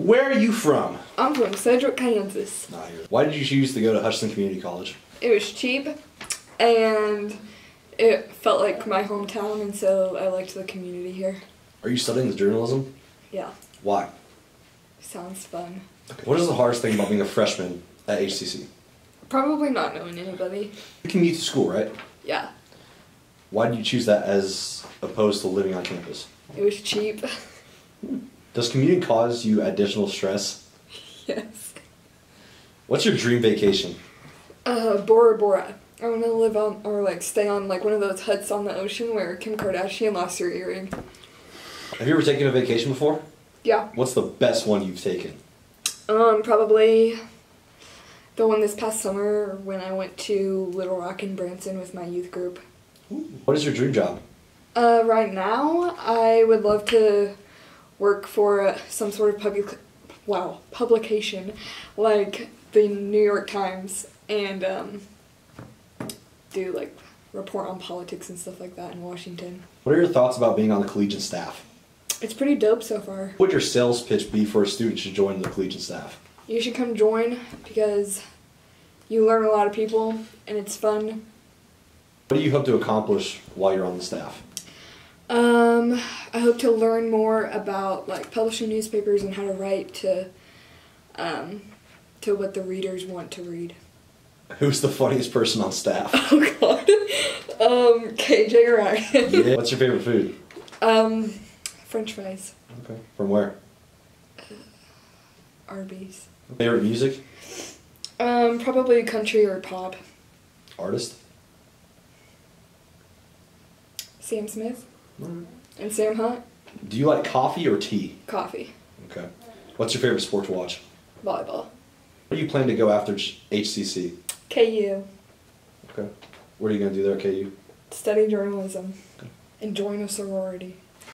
Where are you from? I'm from Sedgwick, Kansas. Why did you choose to go to Hutchinson Community College? It was cheap and it felt like my hometown, and so I liked the community here. Are you studying journalism? Yeah, Why? sounds fun. What is the hardest thing about being a freshman at HCC? Probably not knowing anybody. You commute to school, right? Yeah, Why did you choose that as opposed to living on campus? it was cheap. Does commuting cause you additional stress? yes. What's your dream vacation? Uh, Bora Bora. I want to live on, or like stay on like one of those huts on the ocean where Kim Kardashian lost her earring. Have you ever taken a vacation before? Yeah. What's the best one you've taken? Um, probably the one this past summer when I went to Little Rock in Branson with my youth group. What is your dream job? Uh, right now, I would love to work for uh, some sort of public, wow, publication like the New York Times and um, do like report on politics and stuff like that in Washington. What are your thoughts about being on the Collegian staff? It's pretty dope so far. What would your sales pitch be for a student to join the Collegian staff? You should come join because you learn a lot of people and it's fun. What do you hope to accomplish while you're on the staff? Um, I hope to learn more about like publishing newspapers and how to write to um, to what the readers want to read. Who's the funniest person on staff? Oh God, um, KJ Ryan. yeah. What's your favorite food? Um, French fries, Okay. From where? Arby's. Favorite music? Um, probably country or pop. Artist? Sam Smith Mm. and Sam Hunt. Do you like coffee or tea? Coffee, Okay. What's your favorite sport to watch? volleyball. Where do you plan to go after HCC? KU. Okay. What are you going to do there at KU? Study journalism Okay. and join a sorority.